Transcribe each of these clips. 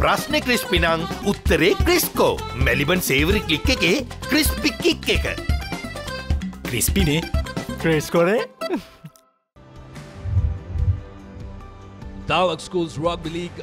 ප්‍රශ්නේ ක්‍රිස්පි නං උත්තරේ ක්‍රිස්කෝ මැලිබන් සේවරි කලික් එකේ ක්‍රිස්පි කික් එක ක්‍රිස්පිනේ ක්‍රිස්කොනේ Dialog Schools Rugby League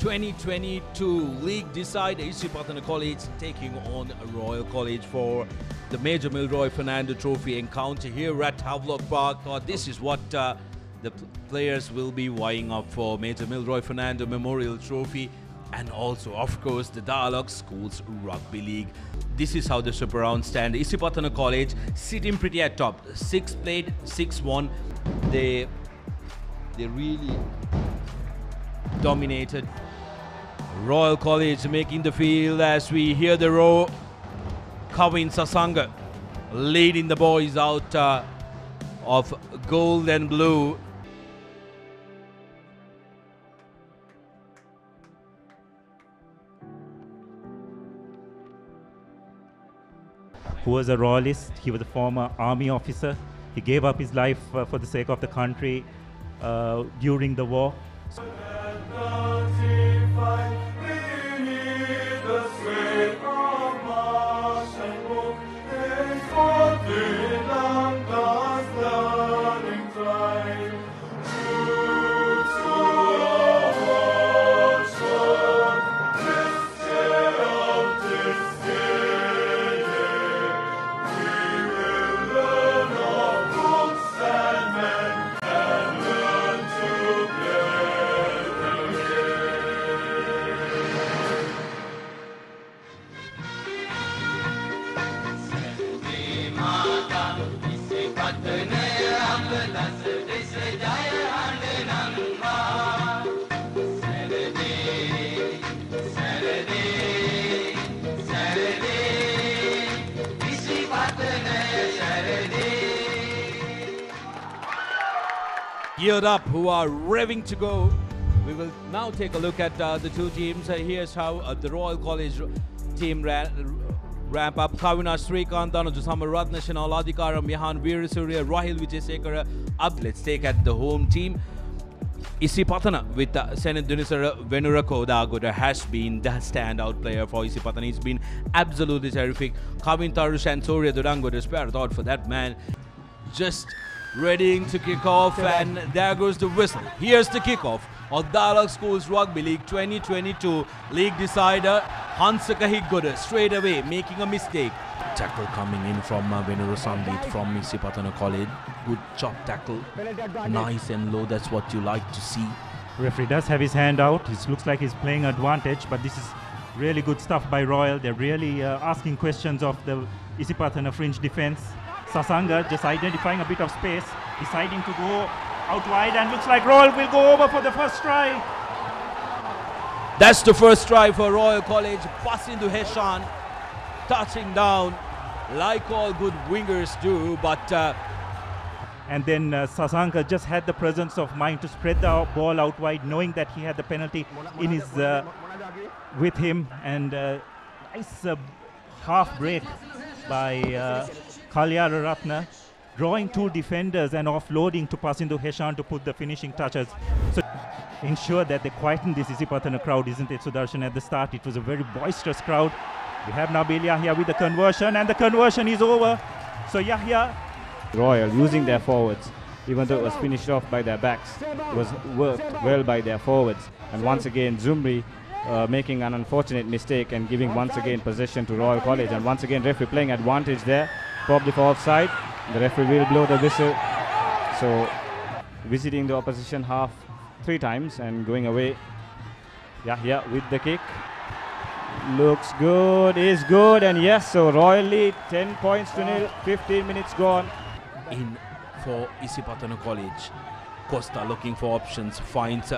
2022 league decide AC College taking on Royal College for the Major Milroy Fernando Trophy encounter here at Havelock Park. Uh, this is what uh, the players will be vying up for Major Milroy Fernando Memorial Trophy and also, of course, the Dialog Schools Rugby League. This is how the super round stand. Isipathana College sitting pretty at top. Six played, six won. They they really dominated. Royal College making the field as we hear the row. Kawin Sasanga leading the boys out uh, of gold and blue. Who was a royalist. He was a former army officer. He gave up his life uh, for the sake of the country uh, during the war. Geared up, who are revving to go. We will now take a look at uh, the two teams. Uh, here's how uh, the Royal College team ramp up. Kavina Srikant, Anuj Samaratna, Shanal Adhikaram, Yahan Veerasurya, Rahil Vijayasekara up. Let's take at the home team. Isipathana with uh, Senat Dunisara Venura Kodagoda has been the standout player for Isipathana. He's been absolutely terrific. Kavin Tarush and Surya Durango, spare thought for that man. Just readying to kick off, and there goes the whistle. Here's the kickoff of Dialog Schools Rugby League 2022 League decider. Hansaka Higgoda straight away making a mistake. Tackle coming in from uh, Venuru Sandit from Isipathana College. Good chop tackle. Nice and low, that's what you like to see. Referee does have his hand out. It looks like he's playing advantage, but this is really good stuff by Royal. They're really uh, asking questions of the Isipathana fringe defense. Sasanga just identifying a bit of space, deciding to go out wide, and looks like Royal will go over for the first try. That's the first try for Royal College. Passing to Heshan, touching down like all good wingers do, but uh, And then uh, Sasanka just had the presence of mind to spread the ball out wide, knowing that he had the penalty in his uh, with him, and uh, nice uh, half break by uh, Kalyara Ratna, drawing two defenders and offloading to pass into Heshan to put the finishing touches. So ensure that they quieten this Isipathana crowd, isn't it, Sudarshan? At the start, it was a very boisterous crowd. We have now Belia here with the conversion, and the conversion is over. So Yahya Royal using their forwards, even though it was finished off by their backs, it was worked well by their forwards. And once again, Zumri uh, making an unfortunate mistake and giving once again possession to Royal College. And once again, referee playing advantage there, probably for offside. The referee will blow the whistle. So, visiting the opposition half three times and going away. Yeah, yeah, with the kick. Looks good, is good, and yes, so Royal lead 10 points to nil, 15 minutes gone. in for Isipathana College. Costa looking for options, finds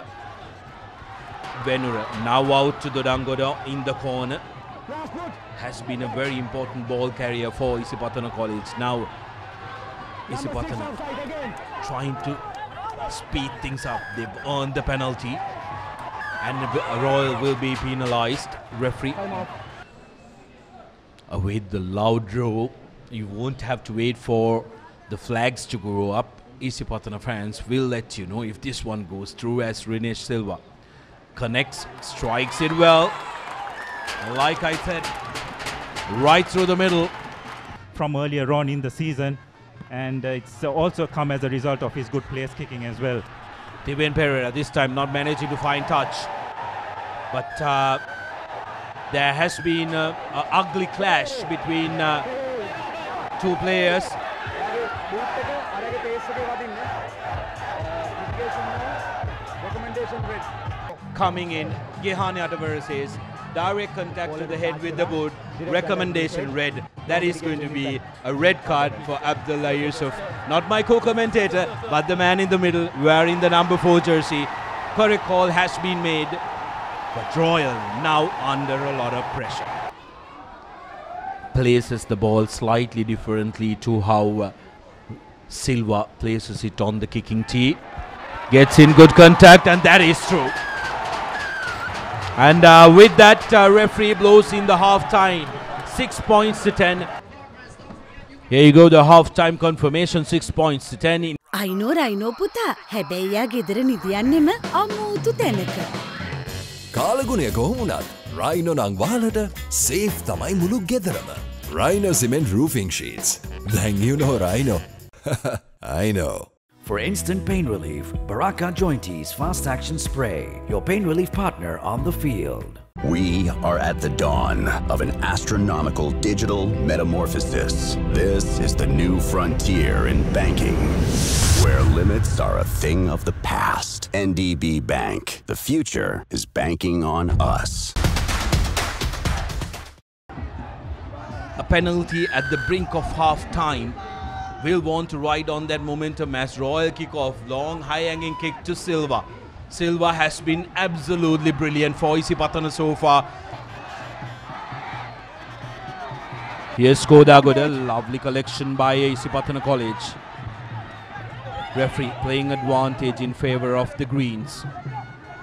Venura. Now out to Dodangoda in the corner. Has been a very important ball carrier for Isipathana College. Now Isipathana trying to speed things up. They've earned the penalty. And Royal will be penalized. Referee await the loud row. You won't have to wait for the flags to go up. Isipathana fans will let you know if this one goes through as Rinesh Silva connects, strikes it well. Like I said, right through the middle. from earlier on in the season, and uh, it's also come as a result of his good place kicking as well. Steven Pereira this time not managing to find touch. But uh, there has been an ugly clash between uh, two players. Coming in, Gehani Atavar says, direct contact to the head with the boot, recommendation red. That is going to be a red card for Abdullah Yusuf. Not my co-commentator, but the man in the middle wearing the number 4 jersey. Correct call has been made, but Royal now under a lot of pressure. Places the ball slightly differently to how uh, Silva places it on the kicking tee. Gets in good contact, and that is true. And uh, with that, uh, referee blows in the half time. Six points to ten. Here you go, the half time confirmation. Six points to ten. In අයිනෝ Rhino පුතා හැබැයියා ගෙදර නිදියන්නෙම අමුූතු තැනක. කාලගුණය කොහොමුණත් රයිනො නංවාලට safe තමයි මුළු ගෙදරම. Rhino Cement Roofing Sheets. Then you know Rhino. I know. For instant pain relief, Baraka Jointies Fast Action Spray, your pain relief partner on the field. We are at the dawn of an astronomical digital metamorphosis. This is the new frontier in banking, where limits are a thing of the past. NDB Bank. The future is banking on us. a penalty at the brink of half time. Will want to ride on that momentum as Royal kick off. Long high hanging kick to Silva. Silva has been absolutely brilliant for Isipathana so far. Here's Skoda Good, a lovely collection by Isipathana College. Referee playing advantage in favor of the Greens.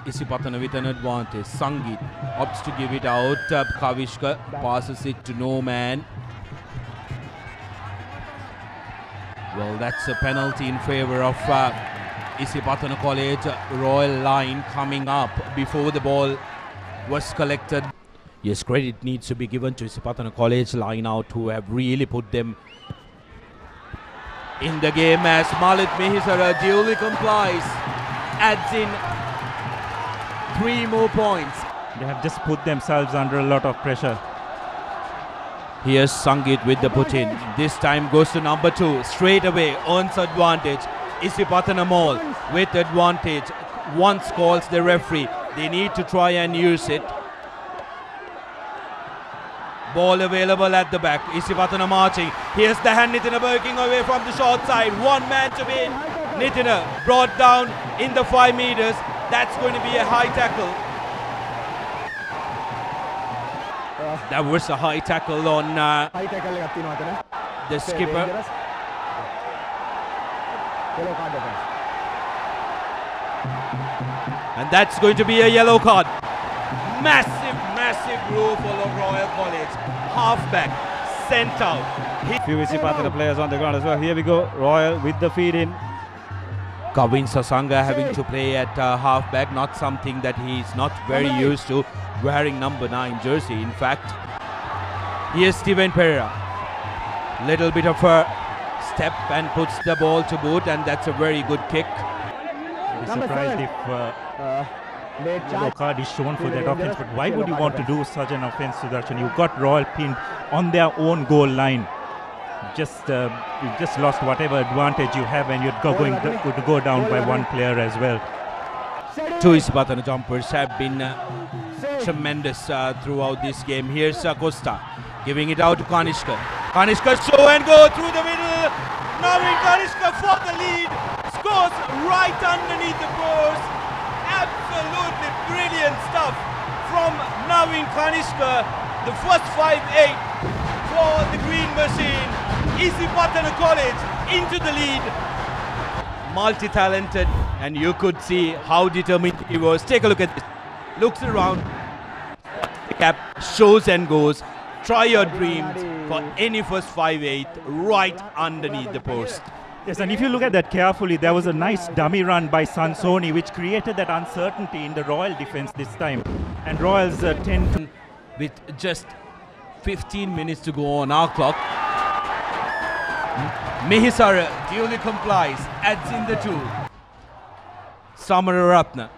Isipathana with an advantage. Sangit opts to give it out. Kavishka passes it to no man. Well, that's a penalty in favor of uh, Isipathana College. Royal line coming up before the ball was collected. Yes, credit needs to be given to Isipathana College line out who have really put them in the game as Malit Mihisara duly complies. Adds in three more points. They have just put themselves under a lot of pressure. Here's Sangit with the put in. This time goes to number two. Straight away earns advantage. Isipathana Mall with advantage. Once calls the referee. They need to try and use it. Ball available at the back. Isipathana marching. Here's the hand. Nitina working away from the short side. One man to win. Nitina brought down in the five meters. That's going to be a high tackle. That was a high tackle on uh, the skipper. And that's going to be a yellow card. Massive, massive blow for Royal College. Halfback sent out. Hit Few Isipathana players on the ground as well. Here we go. Royal with the feed in. Kavin Sasanga having to play at uh, halfback, not something that he's not very used to, wearing number 9 jersey. In fact, here's Steven Pereira. Little bit of a step and puts the ball to boot, and that's a very good kick. I'd be surprised if uh, yellow card is shown for that offense. But why would you want to do such an offense, Sudarshan? You've got Royal pinned on their own goal line. Just uh, you just lost whatever advantage you have, and you're go- going to, go down by one player as well. Two Isipathana jumpers have been uh, tremendous uh, throughout this game. Here's uh, Costa giving it out to Kanishka. Kanishka show and go through the middle. Navin Kanishka for the lead. Scores right underneath the post. Absolutely brilliant stuff from Navin Kanishka. The first 5-8 for the Green Machine. Isipathana College into the lead multi-talented and you could see how determined he was. Take a look at this. Looks around, the cap shows and goes. Try your dreams for any first 5-8 right underneath the post. Yes, and if you look at that carefully, there was a nice dummy run by Sansoni, which created that uncertainty in the Royal defense this time. And Royals uh, tend to. With just 15 minutes to go on our clock. Mihisara duly complies, adds in the two. Samararatna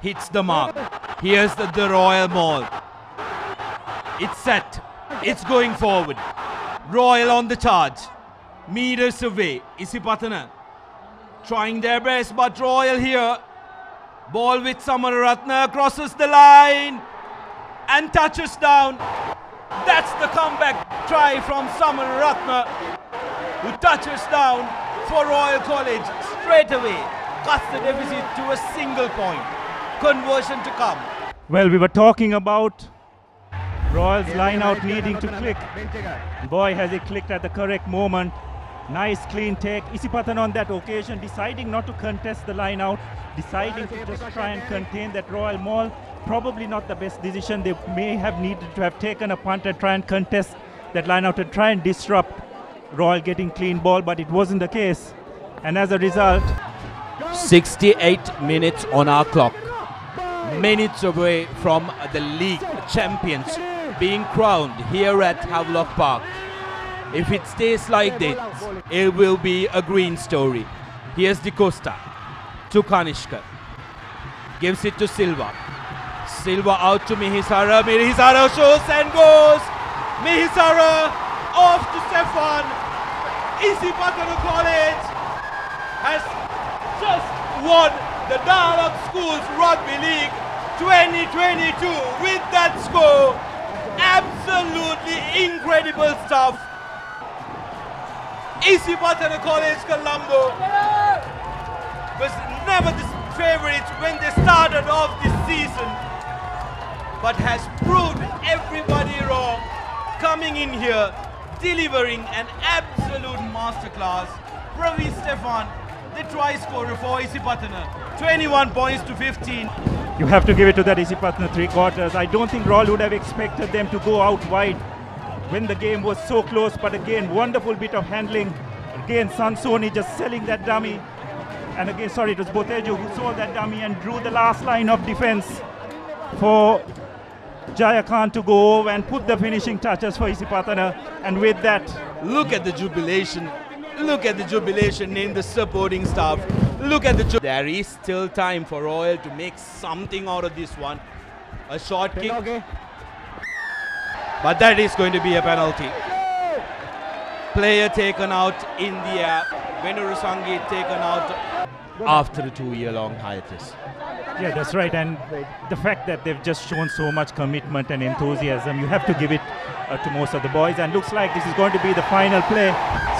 hits the mark. Here's the, the Royal Mall. It's set. It's going forward. Royal on the charge. Meters away. Isipathana trying their best, but Royal here. Ball with Samararatna crosses the line and touches down. That's the comeback try from Samararatna, who touches down for Royal College straight away. Cuts the deficit to a single point. Conversion to come. Well, we were talking about Royals line out needing to click. Boy, has it clicked at the correct moment. Nice clean take. Isipatan on that occasion deciding not to contest the line out, deciding to just try and contain that Royal Mall. Probably not the best decision. They may have needed to have taken a punt and try and contest that line out and try and disrupt Royal getting clean ball, but it wasn't the case. And as a result, 68 minutes on our clock. Minutes away from the league champions being crowned here at Havelock Park. If it stays like this, it will be a green story. Here's Di Costa to Kanishka. Gives it to Silva. Silva out to Mihisara. Mihisara shows and goes. Mihisara off to Stefan. Isipathana College has just won the Dialog Schools Rugby League 2022 with that score. Absolutely incredible stuff. Isipathana College Colombo was never the favorite when they started off this season, but has proved everybody wrong. Coming in here, delivering an absolute masterclass. Pravi Stefan, the try scorer for Isipathana, 21 points to 15. you have to give it to that Isipatna three quarters. I don't think Royal would have expected them to go out wide when the game was so close. But again, wonderful bit of handling. Again, Sansoni just selling that dummy. And again, sorry, it was Botejo who sold that dummy and drew the last line of defense for Jaya Khan to go over and put the finishing touches for Isipathana. And with that, Look at the jubilation. Look at the jubilation in the supporting staff. Look at the ju- There is still time for Royal to make something out of this one. A short kick. Okay. But that is going to be a penalty. Player taken out in the air. Venurusangi taken out after the two-year-long hiatus. Yeah, that's right. And the fact that they've just shown so much commitment and enthusiasm, you have to give it uh, to most of the boys. And looks like this is going to be the final play.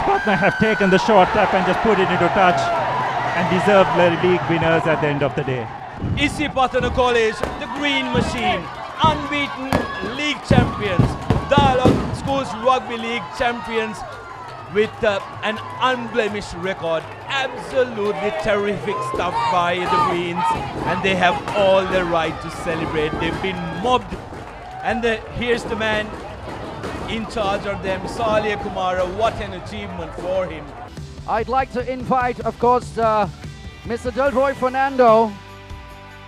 Spatna have taken the short tap and just put it into touch and deserved the league winners at the end of the day. Isipathana College, the green machine, unbeaten league champions, Dialog Schools Rugby League champions with uh, an unblemished record. Absolutely terrific stuff by the Greens, and they have all the right to celebrate. They've been mobbed, and the, here's the man in charge of them, Salia Kumara. What an achievement for him. I'd like to invite, of course, uh, Mr. Delroy Fernando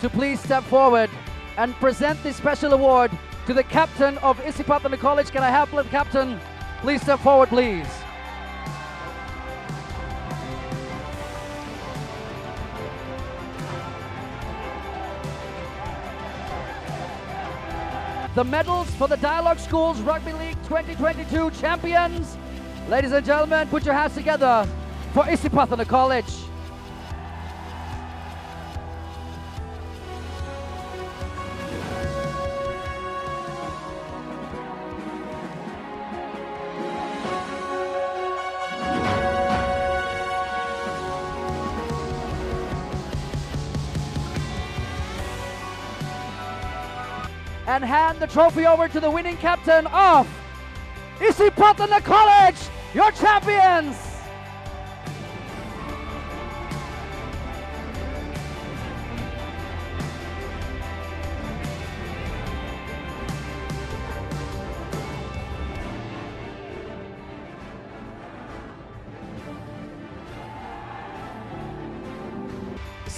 to please step forward and present this special award to the captain of Isipathana College. Can I have the captain please step forward, please? The medals for the Dialog Schools Rugby League 2022 champions. Ladies and gentlemen, put your hands together for Isipathana College. And hand the trophy over to the winning captain of Isipathana College, your champions!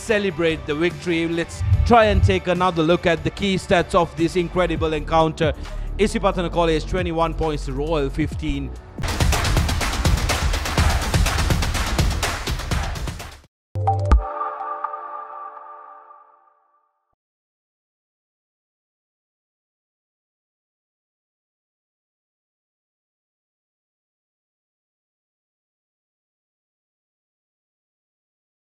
Celebrate the victory. Let's try and take another look at the key stats of this incredible encounter. Isipathana College 21 points, Royal 15.